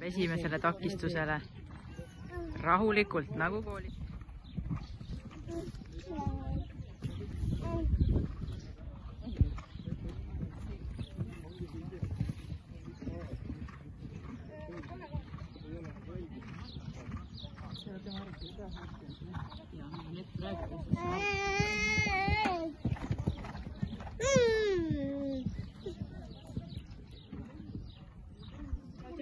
esimesele takistusele rahulikult nagu koolis.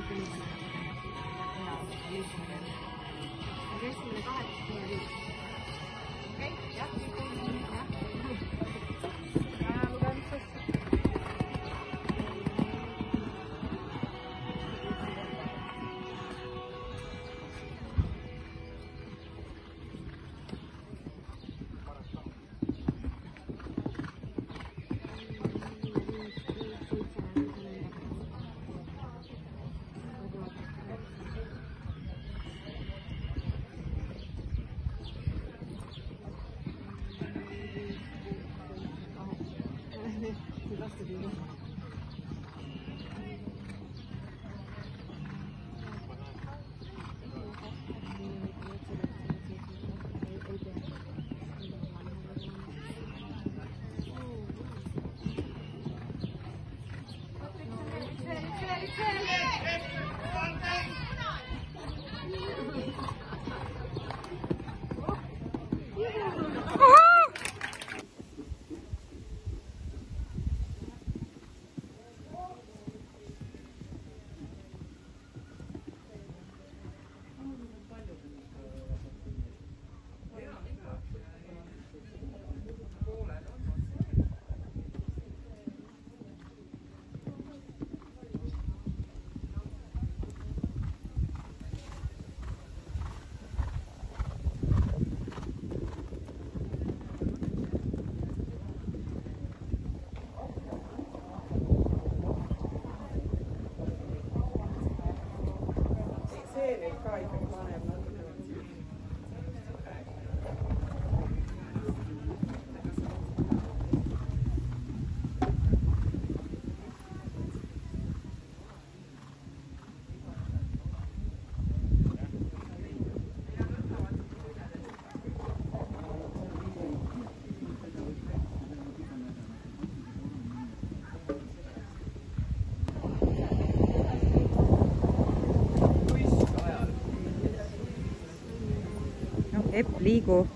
Okay, yeah, to custody. noh, Epp, explico.